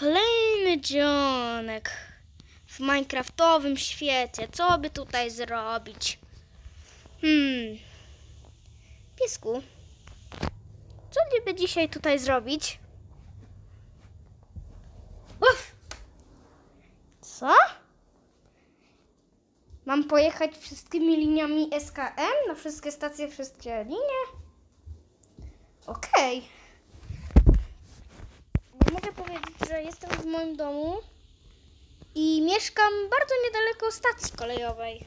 Kolejny dzionek w minecraftowym świecie. Co by tutaj zrobić? Hmm. Piesku, co by dzisiaj tutaj zrobić? Uff. Co? Mam pojechać wszystkimi liniami SKM na wszystkie stacje, wszystkie linie? Okej. Mogę powiedzieć, że jestem w moim domu i mieszkam bardzo niedaleko stacji kolejowej.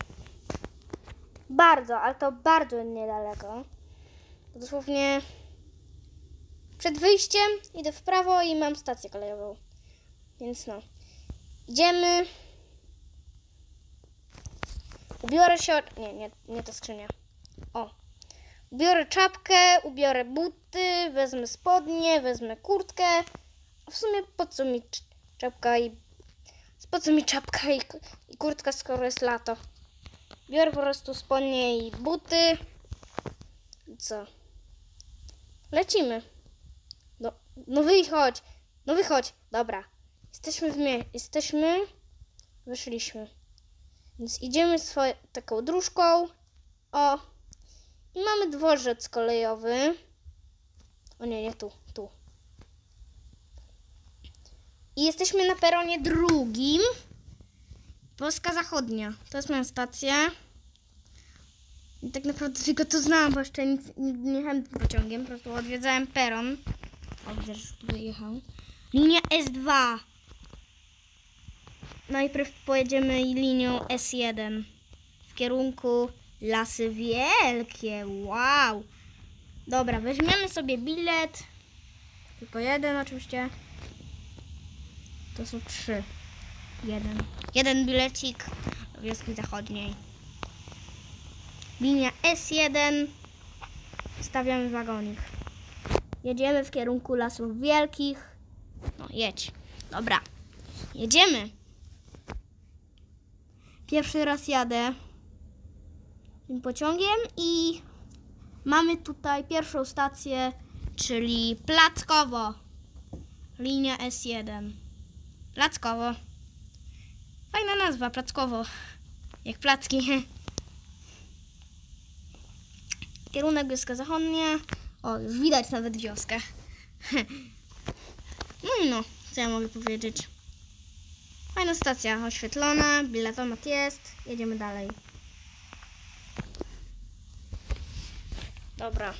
Bardzo, ale to bardzo niedaleko. Dosłownie przed wyjściem idę w prawo i mam stację kolejową. Więc no. Idziemy. Ubiorę się. Nie, nie, nie to skrzynia. O. Ubiorę czapkę, ubiorę buty, wezmę spodnie, wezmę kurtkę. W sumie po co mi cz- czapka i. Po co mi czapka i, i kurtka, skoro jest lato? Biorę po prostu spodnie i buty. Co? Lecimy. No, no wychodź. No wychodź. Dobra. Jesteśmy w mie... Jesteśmy... Wyszliśmy. Więc idziemy swoją taką dróżką. O. I mamy dworzec kolejowy. O nie, nie tu. Tu. I jesteśmy na peronie drugim. Polska Zachodnia. To jest moja stacja. I tak naprawdę tylko to znałam, bo jeszcze nic, nie jechałem tym pociągiem. Po prostu odwiedzałem peron. O, widzę, że tutaj jechał. Linia S2. Najpierw pojedziemy linią S1 w kierunku Lasy Wielkie. Wow. Dobra, weźmiemy sobie bilet. Tylko jeden oczywiście. To są trzy. Jeden. Jeden bilecik do wioski zachodniej. Linia S1. Stawiamy wagonik. Jedziemy w kierunku Lasów Wielkich. No, jedź. Dobra. Jedziemy. Pierwszy raz jadę tym pociągiem i mamy tutaj pierwszą stację, czyli Plackowo. Linia S1. Plackowo. Fajna nazwa, Plackowo. Jak placki. Kierunek wioska zachodnia. O, już widać nawet wioskę. No i no, co ja mogę powiedzieć. Fajna stacja, oświetlona, biletomat jest, jedziemy dalej. Dobra.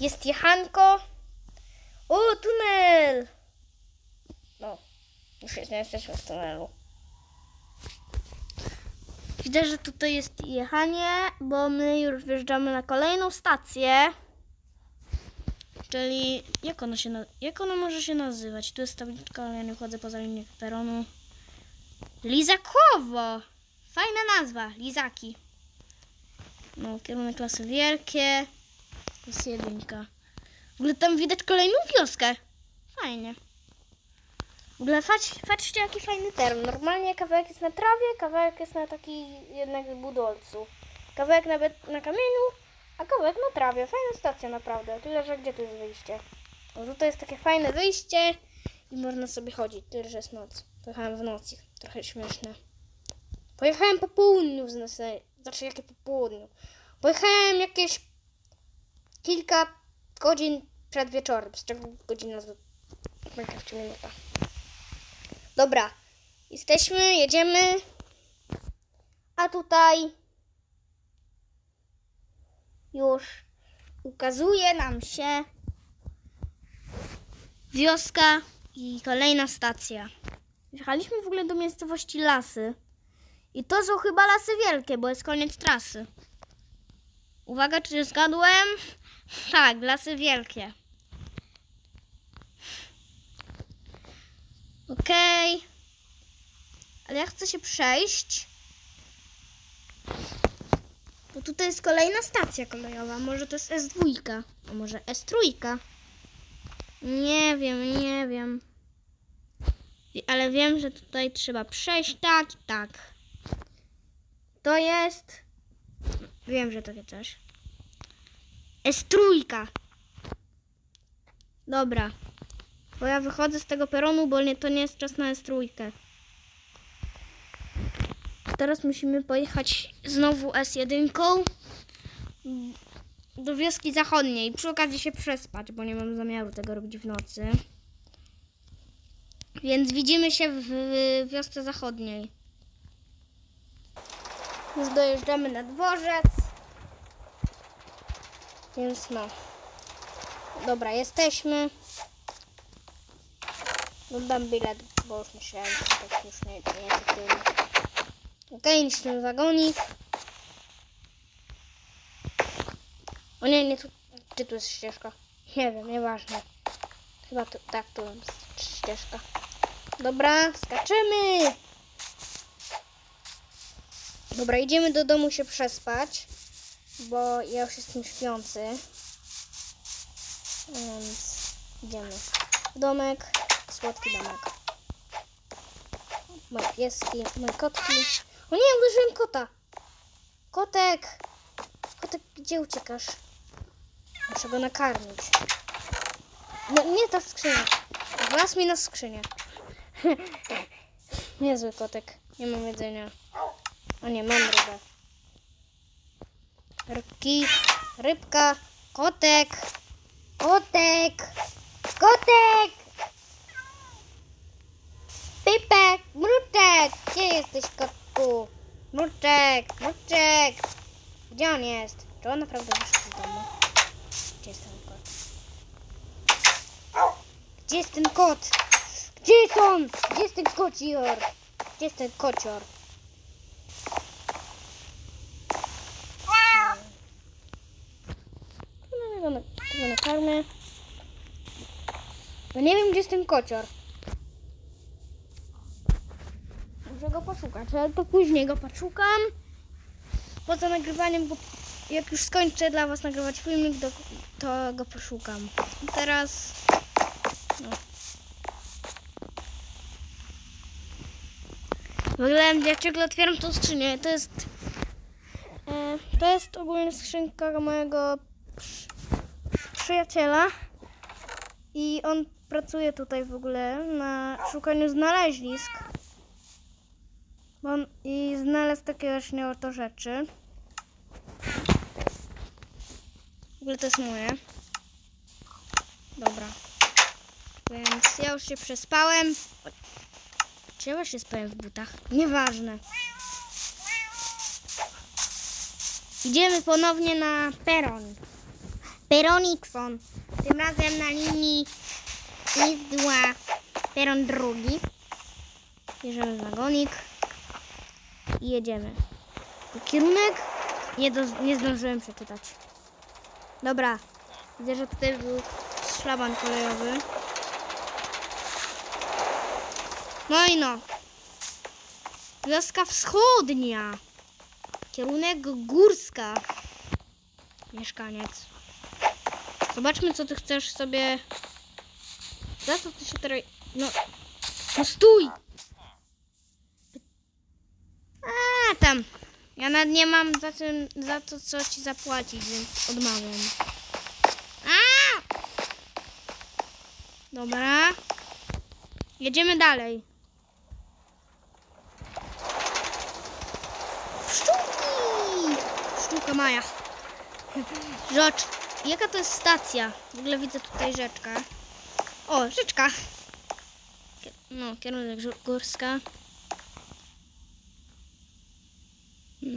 Jest jechanko. O, tunel! No, już jest, jesteśmy w tunelu. Widzę, że tutaj jest jechanie, bo my już wjeżdżamy na kolejną stację. Czyli jak ono się jak ono może się nazywać? Tu jest tabliczka, ale ja nie chodzę poza linię peronu. Lizakowo! Fajna nazwa, Lizaki. No, kierunek klasy wielkie. To jest jedynka. W ogóle tam widać kolejną wioskę. Fajnie. W patrzcie jaki fajny teren. Normalnie kawałek jest na trawie, kawałek jest na taki jednak budolcu. Kawałek nawet na kamieniu, a kawałek na trawie. Fajna stacja naprawdę. Tyle, że gdzie tu jest wyjście? O, tutaj jest takie fajne wyjście i można sobie chodzić. Tyle, że jest noc. Pojechałem w nocy. Trochę śmieszne. Pojechałem po południu z nas. Znaczy jakie po południu? Pojechałem jakieś kilka godzin przed wieczorem. Z czego godzina z Minecraft minuta. Dobra. Jesteśmy, jedziemy. A tutaj już ukazuje nam się wioska i kolejna stacja. Wjechaliśmy w ogóle do miejscowości Lasy. I to są chyba Lasy Wielkie, bo jest koniec trasy. Uwaga, czy zgadłem? Tak, Lasy Wielkie. Okej. Ale ja chcę się przejść. Bo tutaj jest kolejna stacja kolejowa. Może to jest S2, a może S3. Nie wiem, nie wiem. Ale wiem, że tutaj trzeba przejść tak i tak. To jest. Wiem, że takie coś. S3. Dobra. Bo ja wychodzę z tego peronu, bo nie, to nie jest czas na S3. Teraz musimy pojechać znowu S1 do wioski zachodniej. Przy okazji się przespać, bo nie mam zamiaru tego robić w nocy. Więc widzimy się w wiosce zachodniej. Już dojeżdżamy na dworzec. Więc no. Dobra, jesteśmy. Oddam bilet, bo już myślałem, że tak już nie, nie jest Okej, niszczymy wagonik. O nie, nie tu. Gdzie tu jest ścieżka? Nie wiem, nieważne. Chyba tu, tak, tu jest ścieżka. Dobra, skaczymy! Dobra, idziemy do domu się przespać, bo ja już jestem śpiący. Więc idziemy. Domek, słodki domek. Moje pieski, moje kotki. O nie, uderzyłem kota! Kotek! Kotek, gdzie uciekasz? Muszę go nakarmić. No nie ta skrzynia. Wlazł mi na skrzynię. Niezły kotek. Nie mam jedzenia. O nie, mam rybę. Rybki, rybka, kotek, kotek, kotek! Pipek, mruczek! Gdzie jesteś, kotku? Mruczek, mruczek! Gdzie on jest? Czy on naprawdę wyszedł z domu? Gdzie jest ten kot? Gdzie jest ten kot? Gdzie jest on? Gdzie jest ten kocior? Gdzie jest ten kocior? No, tego na- tego nakarmię. No nie wiem, gdzie jest ten kocior. Muszę go poszukać, ale to później go poszukam. Poza nagrywaniem, jak już skończę dla Was nagrywać filmik, to, to go poszukam. Teraz... No. W ogóle dlaczego otwieram tą skrzynię? To jest... E, to jest ogólnie skrzynka mojego przy, przyjaciela. I on pracuje tutaj w ogóle na szukaniu znaleźlisk. On i znalazł takie właśnie oto rzeczy. W ogóle to jest moje. Dobra. Więc ja już się przespałem. Czy ja właśnie spałem w butach? Nieważne. Idziemy ponownie na peron. Peronikson. Tym razem na linii Izdła peron drugi. Bierzemy wagonik i jedziemy. Kierunek nie, do, nie zdążyłem przeczytać. Dobra, widzę, że tutaj był szlaban kolejowy. No i no. Wioska wschodnia. Kierunek Górska. Mieszkaniec. Zobaczmy, co ty chcesz sobie... Za co ty się teraz... No, no stój! A tam. Ja nawet nie mam za, tym, za to, co ci zapłacić, więc odmawiam. A! Dobra. Jedziemy dalej. Pszczółki! Pszczółka Maja. Rzecz. Jaka to jest stacja? W ogóle widzę tutaj rzeczkę. O, rzeczka. No, kierunek górska. Co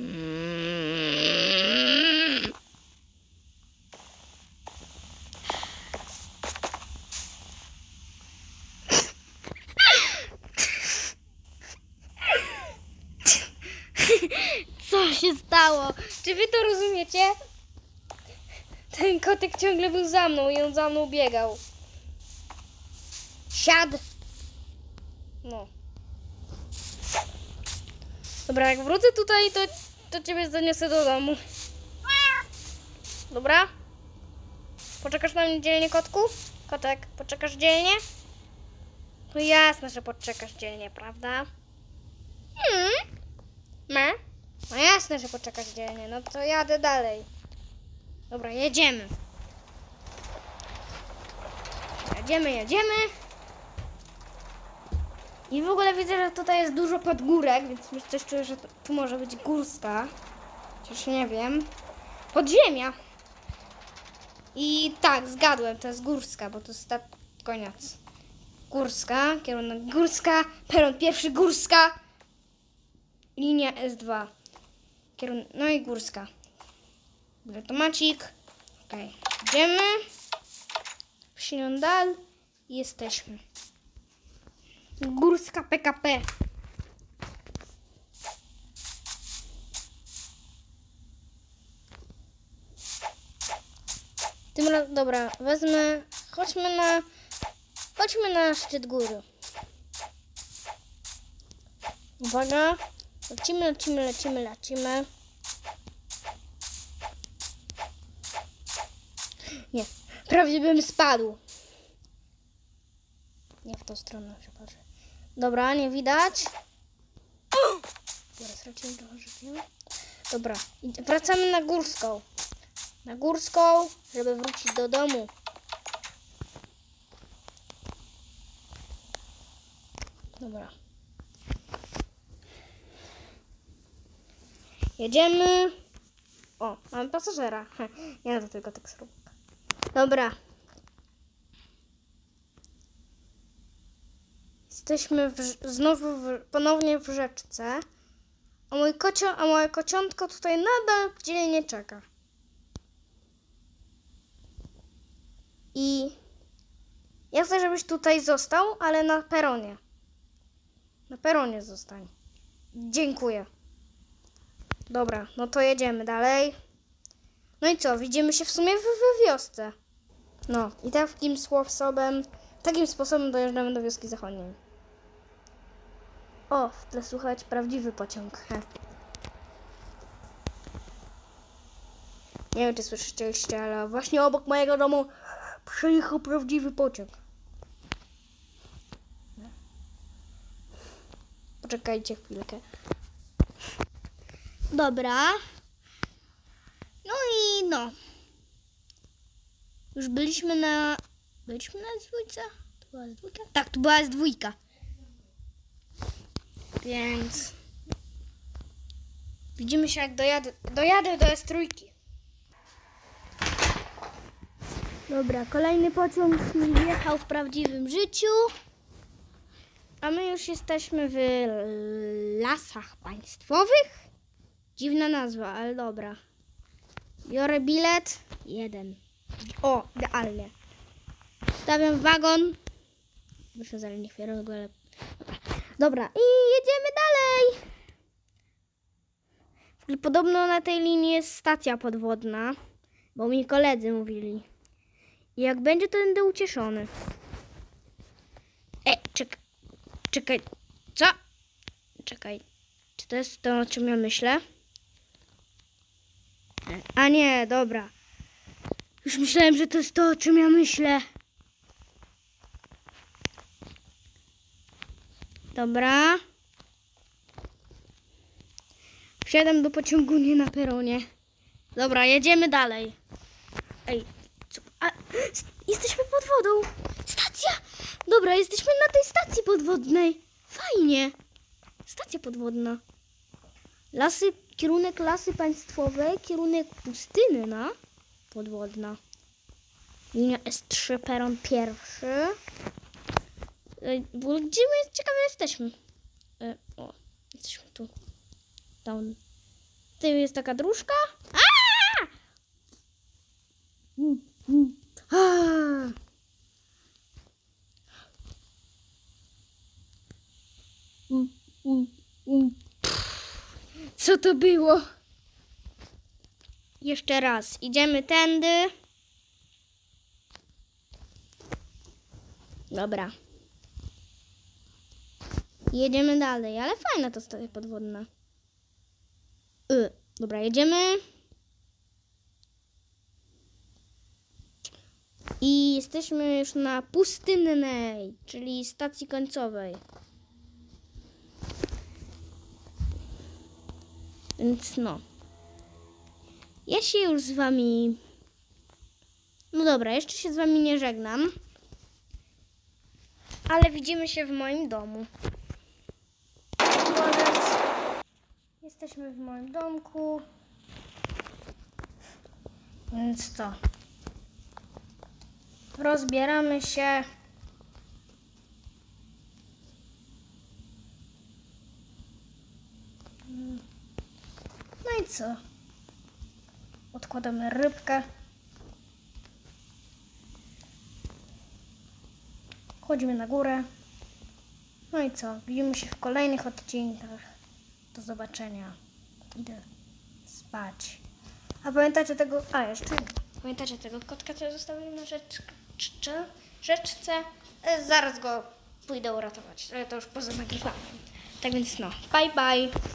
się stało? Czy wy to rozumiecie? Ten kotek ciągle był za mną i on za mną biegał. Siad. No. Dobra, jak wrócę tutaj, to, to ciebie zaniosę do domu. Dobra? Poczekasz na mnie dzielnie, kotku? Kotek, poczekasz dzielnie? No jasne, że poczekasz dzielnie, prawda? Hmm? Me? No jasne, że poczekasz dzielnie. No to jadę dalej. Dobra, jedziemy. Jedziemy, jedziemy. I w ogóle widzę, że tutaj jest dużo podgórek, więc coś czuję, że tu, może być górska. Chociaż nie wiem. Podziemia. I tak, zgadłem, to jest górska, bo to jest ta... koniec. Górska, kierunek górska, peron pierwszy górska, linia S2. Kierun... No i górska. Automacik. Okej, idziemy. Ślądal i jesteśmy. Górska PKP. Tym razem, dobra, wezmę, chodźmy na, chodźmy na szczyt góry. Uwaga, lecimy, lecimy, lecimy, lecimy. Nie, prawie bym spadł. Nie w tą stronę, przepraszam. Dobra, nie widać. Teraz stracimy trochę życia. Dobra, wracamy na górską. Na górską, żeby wrócić do domu. Dobra. Jedziemy. O, mamy pasażera. Nie, no to tylko taksówka. Dobra. Jesteśmy w, znowu w, ponownie w rzeczce. A, mój kocio, a moje kociątko tutaj nadal gdzie nie czeka. I ja chcę, żebyś tutaj został, ale na peronie. Na peronie zostań. Dziękuję. Dobra, no to jedziemy dalej. No i co, widzimy się w sumie w, w wiosce. No i takim sposobem, takim sposobem dojeżdżamy do wioski zachodniej. O, w tle słychać prawdziwy pociąg. He. Nie wiem, czy słyszeliście, ale właśnie obok mojego domu przejechał prawdziwy pociąg. Poczekajcie chwilkę. Dobra. No i no. Już byliśmy na... Byliśmy na dwójce? To była dwójka? Tak, to była dwójka. Więc... Widzimy się jak dojadę, dojadę do S3. Dobra, kolejny pociąg jechał w prawdziwym życiu. A my już jesteśmy w lasach państwowych. Dziwna nazwa, ale dobra. Biorę bilet. Jeden. O, idealnie. Stawiam wagon. Muszę zaraz nie chwilę ale... Dobra, i jedziemy dalej. Podobno na tej linii jest stacja podwodna, bo mi koledzy mówili. I jak będzie, to będę ucieszony. E, czekaj. Czekaj. Co? Czekaj. Czy to jest to, o czym ja myślę? E, A nie, dobra. Już myślałem, że to jest to, o czym ja myślę. Dobra. Wsiadam do pociągu nie na peronie. Dobra, jedziemy dalej. Ej, co? A, jesteśmy pod wodą. Stacja! Dobra, jesteśmy na tej stacji podwodnej. Fajnie. Stacja podwodna. Lasy, kierunek lasy państwowe, kierunek pustyny, Podwodna. Linia S3, peron pierwszy. Ogóle Gdzie my ciekawe jesteśmy? E, o, jesteśmy tu. Down. Tu jest taka dróżka. A! A! Mm, mm. Co to było? Jeszcze raz. Idziemy tędy. Dobra. Jedziemy dalej, ale fajna to stacja podwodna. Y, dobra, jedziemy. I jesteśmy już na pustynnej, czyli stacji końcowej. Więc no. Ja się już z wami. No dobra, jeszcze się z wami nie żegnam. Ale widzimy się w moim domu. Jesteśmy w moim domku. Więc co? Rozbieramy się. No i co? Odkładamy rybkę. Chodzimy na górę. No i co? Widzimy się w kolejnych odcinkach. Do zobaczenia. Idę spać. A pamiętacie tego. A jeszcze. Pamiętacie tego kotka, co zostawiłem na rzecz, rzeczce? E, Zaraz go pójdę uratować, ale to już poza nagrywaniem. Tak więc no, bye bye.